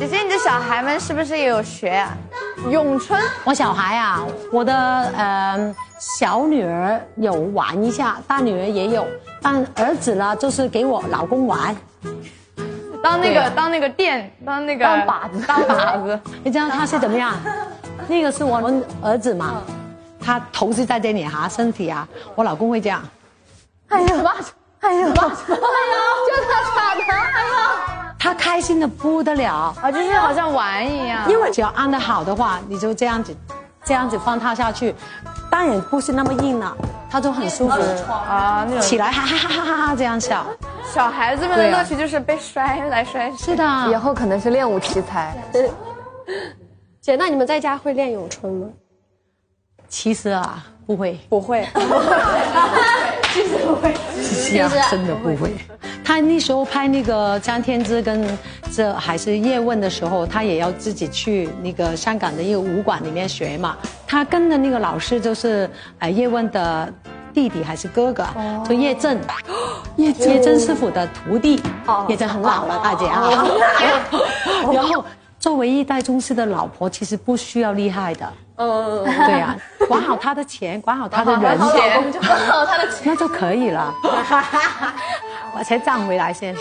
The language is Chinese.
姐姐，你的小孩们是不是也有学啊？咏春，我小孩啊，我的呃小女儿有玩一下，大女儿也有，但儿子呢，就是给我老公玩。当那个当那个电当那个当靶子当靶子，你知道他是怎么样？那个是我们儿子嘛，他头是在这里哈，身体啊，我老公会这样。哎呀，什他开心的不得了，啊，就是好像玩一样。因为只要按得好的话，你就这样子，这样子放他下去，当然不是那么硬了，他就很舒服啊，那种起来哈哈哈哈哈哈这样笑。小孩子们的乐趣就是被摔来摔去。是的，以后可能是练武奇才。姐，那你们在家会练咏春吗？其实啊不会，不会，其实啊真的不会。他那时候拍那个张天之跟这还是叶问的时候，他也要自己去那个香港的一个武馆里面学嘛。他跟的那个老师就是呃叶问的弟弟还是哥哥，就叶正，叶叶正师傅的徒弟。哦叶正很老了，大姐啊。然后作为一代宗师的老婆，其实不需要厉害的。嗯，对呀、管好他的钱，管好他的人，钱就管好他的那就可以了。我才站回来先。